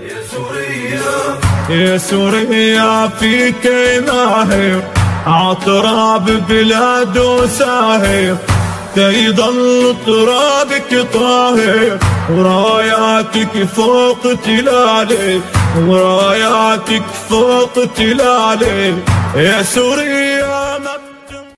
يا سوريا يا سوريا فيك ماهر عطراب بلاد وساهر. تيضل ترابك طاهر وراياتك فوق تلالي. وراياتك فوق تلالي. يا سوريا